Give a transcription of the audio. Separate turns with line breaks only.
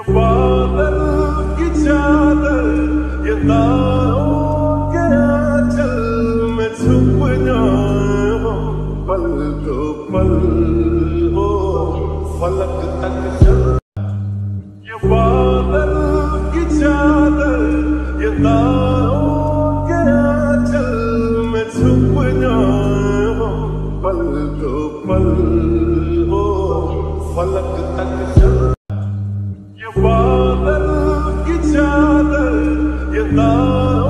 ये बादल की छुप जाऊँ पल तो पल हो फलक तक चल ये छुप जाऊँ पल तो पल हो फलक तक father each other, you know.